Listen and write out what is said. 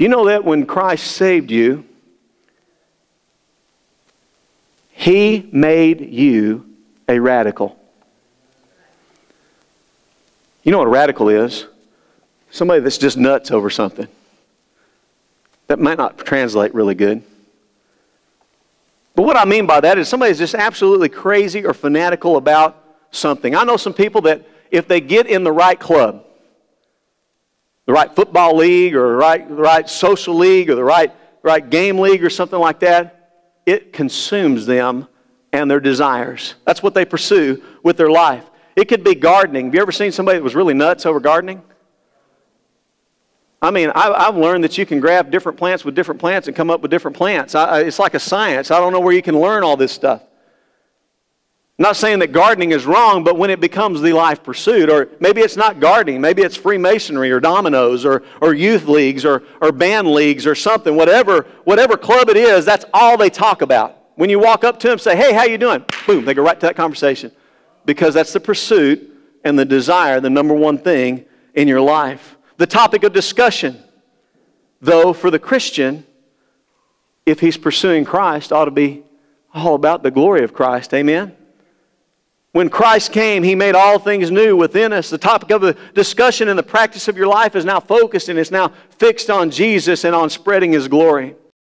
Do you know that when Christ saved you, He made you a radical? You know what a radical is? Somebody that's just nuts over something. That might not translate really good. But what I mean by that is somebody is just absolutely crazy or fanatical about something. I know some people that if they get in the right club, the right football league or the right, the right social league or the right, right game league or something like that, it consumes them and their desires. That's what they pursue with their life. It could be gardening. Have you ever seen somebody that was really nuts over gardening? I mean, I, have learned that you can grab different plants with different plants and come up with different plants. It's like a science. I don't know where you can learn all this stuff. Not saying that gardening is wrong, but when it becomes the life pursuit, or maybe it's not gardening, maybe it's Freemasonry or dominoes or, or youth leagues or, or band leagues or something, whatever, whatever club it is, that's all they talk about. When you walk up to them, say, hey, how you doing? Boom, they go right to that conversation. Because that's the pursuit and the desire, the number one thing in your life the topic of discussion, though, for the Christian, if he's pursuing Christ, ought to be all about the glory of Christ. Amen? When Christ came, He made all things new within us. The topic of the discussion and the practice of your life is now focused and it's now fixed on Jesus and on spreading His glory.